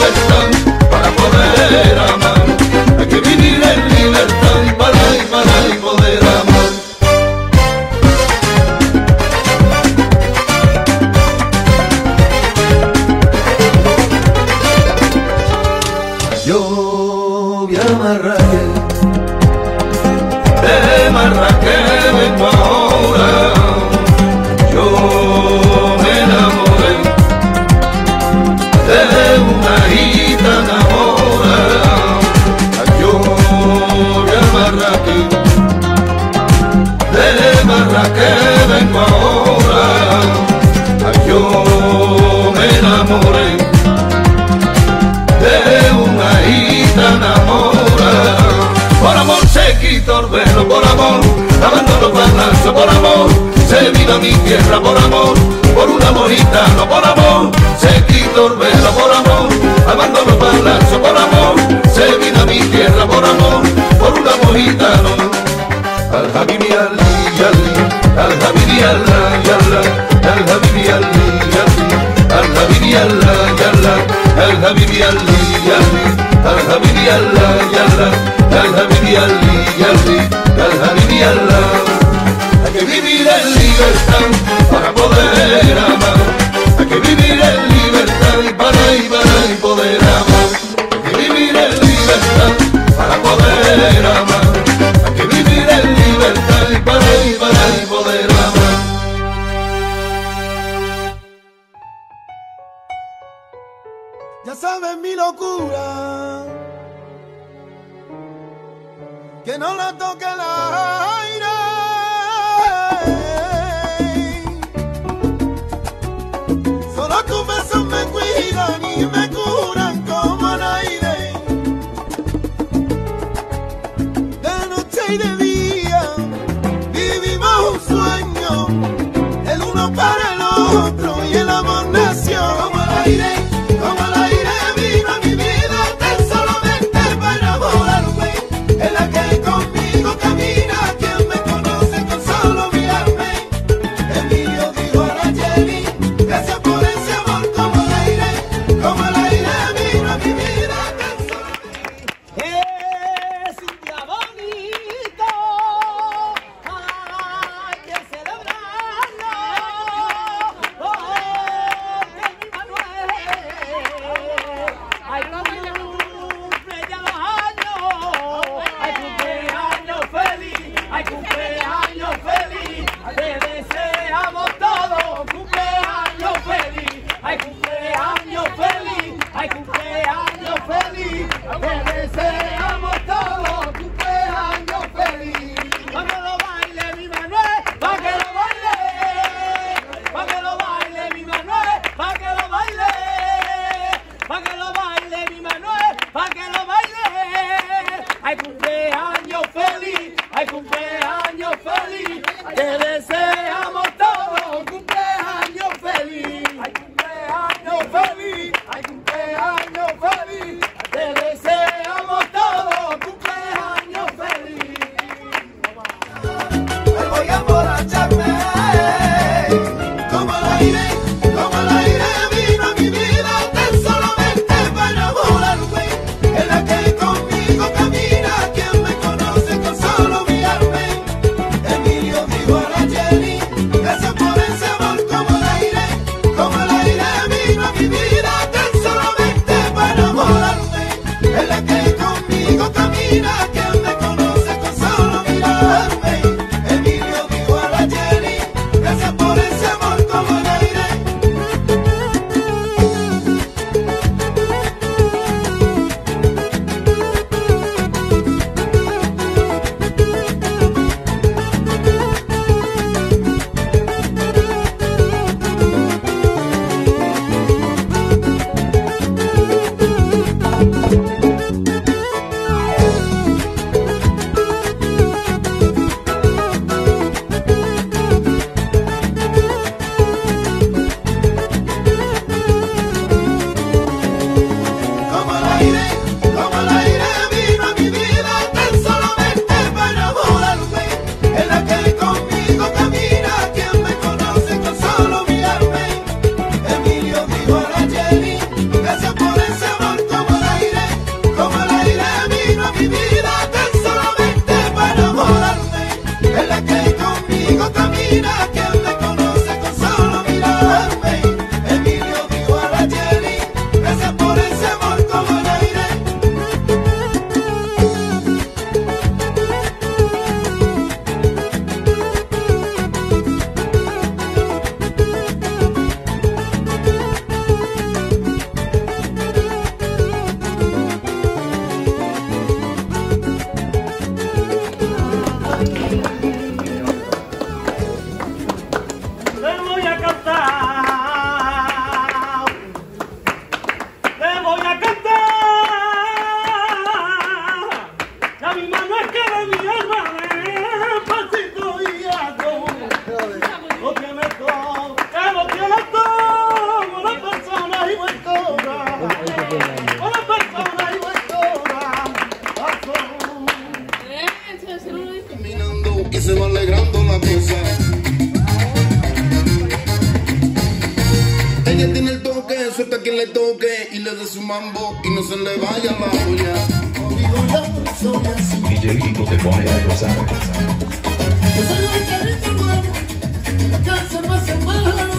Thank you. yalla, yalla, dal habibi yalli, yalli, dal habibi yalla. Hay que vivir. que se va alegrando la cosa. Ella tiene el toque, suelta a quien le toque y le dé su mambo y no se le vaya la olla. Y Dieguito te pone a gozar. Yo soy un carrito nuevo, que se me hace mal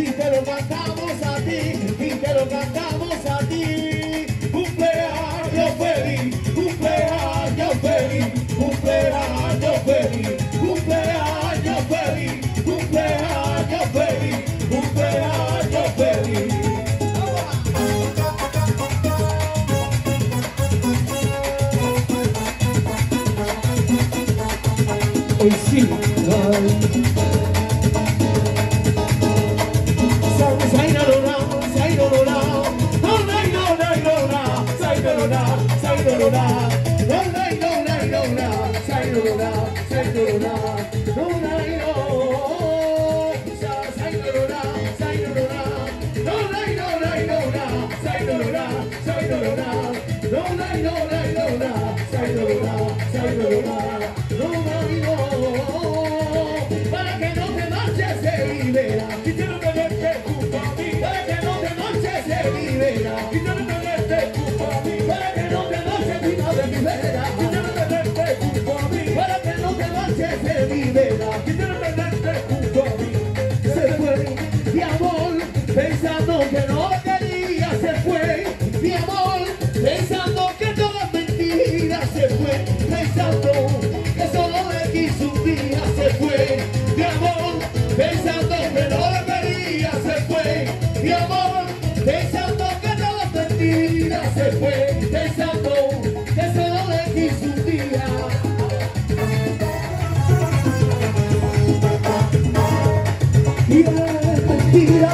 y te lo cantamos a ti, y te lo cantamos a ti. Senhor. Mi amor Pensando que no le quería Se fue. Mi amor Pensando que todo es mentira Se fue. Pensando que solo le quiso un día. Y era mentira,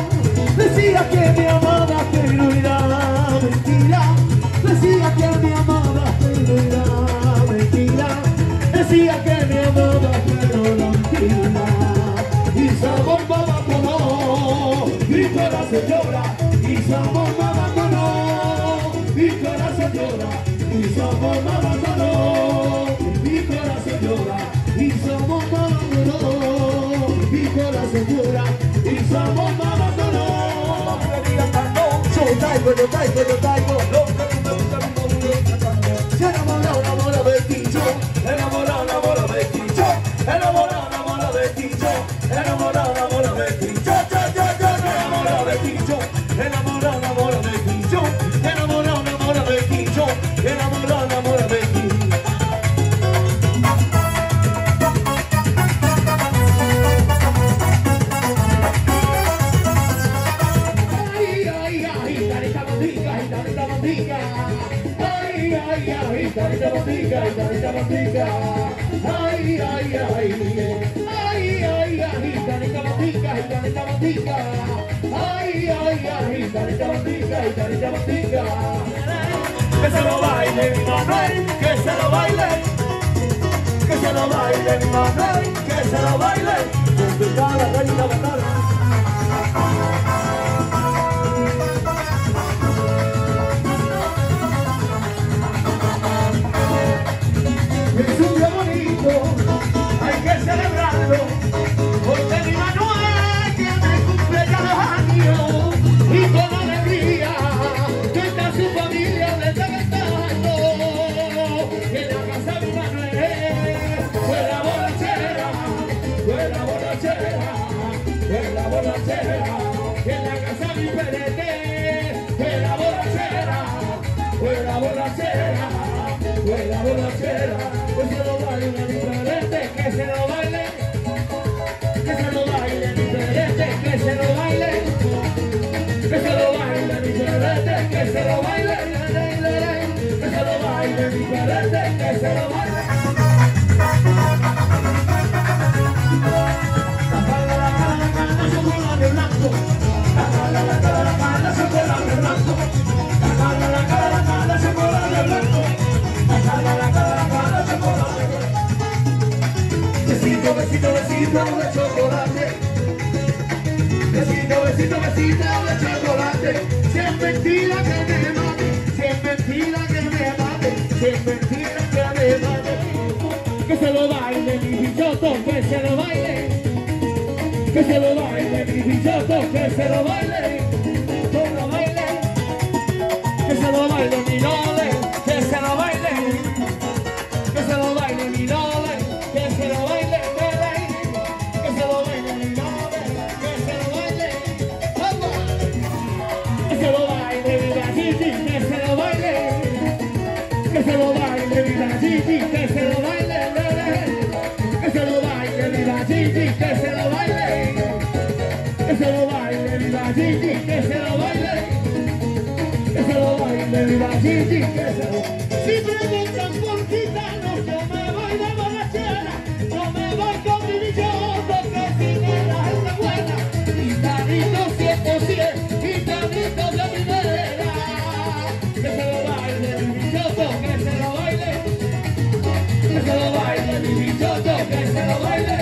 corazón llora. Y su amor me abandonó, mi corazón llora. Y su amor me abandonó, mi corazón llora. Y su amor me abandonó, mi corazón llora. Y su amor me abandonó. Yo traigo, yo traigo, yo traigo lo que se lo baile mi Manuel, que se lo baile. Que se lo baile mi Manuel, que se lo baile. Cada reina. Es un día bonito, hay que celebrarlo, fue la borrachera, fue la la. Que se lo baile diferente, que se lo baile, que se lo baile diferente, que se lo baile, que se lo baile diferente, que se lo baile, que se lo baile diferente, que se lo baile. Besito, besito, besito de chocolate. Besito, besito, besito de chocolate. Si es mentira que me mate, si es mentira que me mate, si es mentira que me mate. Que se lo baile mi bichoto, que se lo baile. Que se lo baile mi bichoto, que se lo baile. Que lo baile. Que se lo baile mi nole, que se lo baile. Que se lo baile mi nole, se lo baile mi galliti, que se lo baile, nole. Que se lo baile mi galliti, que se lo baile. Que se lo baile mi galliti, que se lo baile que se lo baile mi galliti, que se lo Si preguntan por Baile, baile, baile.